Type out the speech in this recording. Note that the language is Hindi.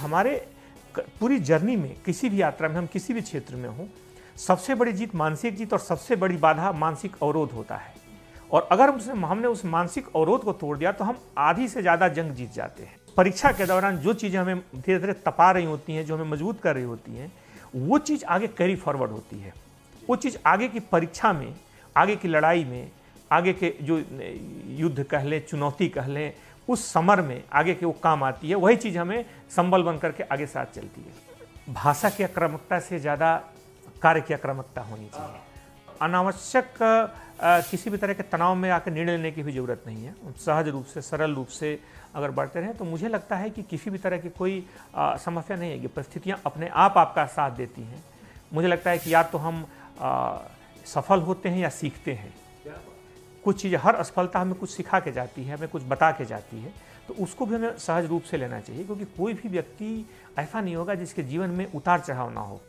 हमारे पूरी जर्नी में, किसी भी यात्रा में, हम किसी भी क्षेत्र में हों, सबसे बड़ी जीत मानसिक जीत और सबसे बड़ी बाधा मानसिक अवरोध होता है। और अगर उसने हमने उस मानसिक अवरोध को तोड़ दिया तो हम आधी से ज़्यादा जंग जीत जाते हैं। परीक्षा के दौरान जो चीज़ें हमें धीरे धीरे तपा रही होती हैं, जो हमें मज़बूत कर रही होती हैं, वो चीज़ आगे कैरी फॉरवर्ड होती है। वो चीज़ आगे की परीक्षा में, आगे की लड़ाई में, आगे के जो युद्ध कह लें चुनौती कह लें उस समर में आगे के वो काम आती है वही चीज़ हमें संबल बन करके आगे साथ चलती है। भाषा की आक्रामकता से ज़्यादा कार्य की आक्रामकता होनी चाहिए। अनावश्यक किसी भी तरह के तनाव में आकर निर्णय लेने की भी ज़रूरत नहीं है। सहज रूप से सरल रूप से अगर बढ़ते रहें तो मुझे लगता है कि किसी भी तरह की कोई समस्या नहीं है परिस्थितियाँ अपने आप आपका साथ देती हैं। मुझे लगता है कि या तो हम आ, सफल होते हैं या सीखते हैं। कुछ चीज़, हर असफलता हमें कुछ सिखा के जाती है, हमें कुछ बता के जाती है तो उसको भी हमें सहज रूप से लेना चाहिए, क्योंकि कोई भी व्यक्ति ऐसा नहीं होगा जिसके जीवन में उतार चढ़ाव ना हो।